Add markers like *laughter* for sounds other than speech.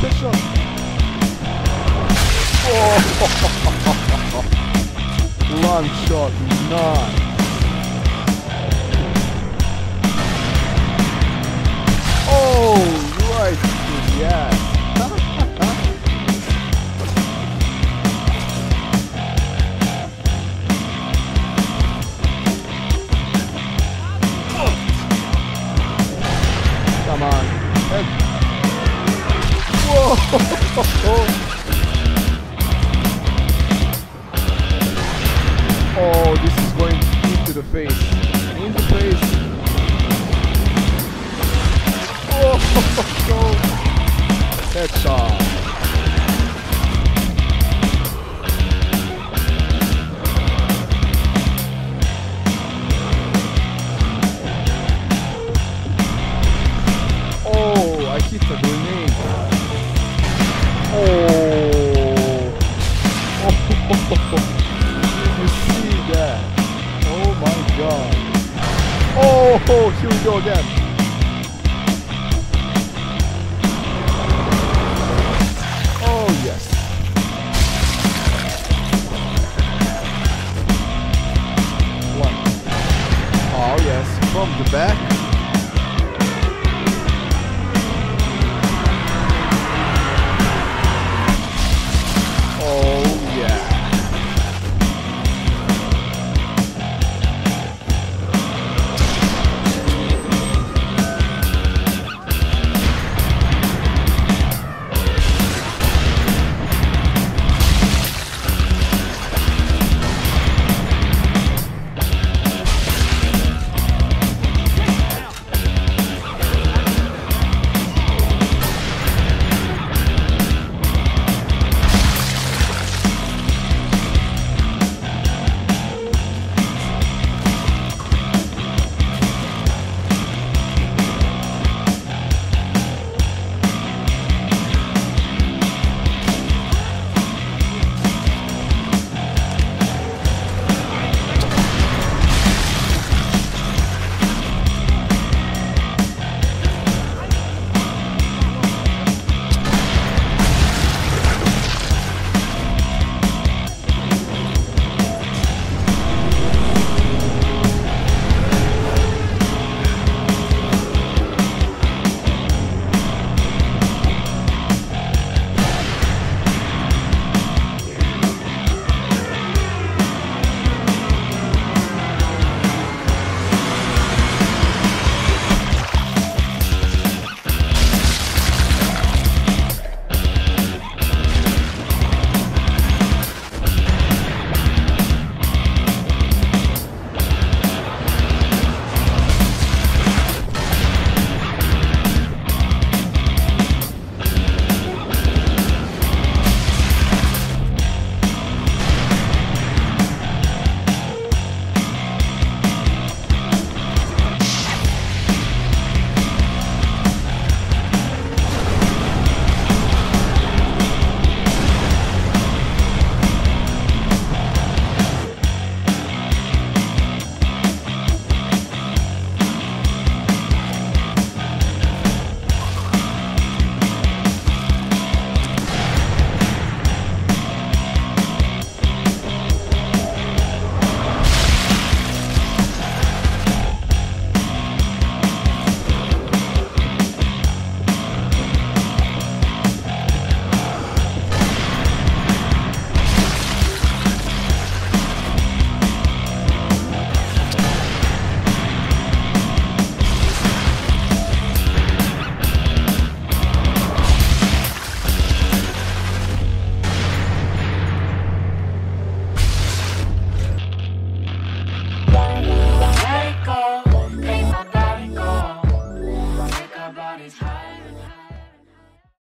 Big shot. Oh. Long shot, nine. *laughs* Oh, this is going into the face. In the face. *laughs* Oh, *laughs* headshot. Oh, here we go again. Oh yes. One. Oh yes, from the back.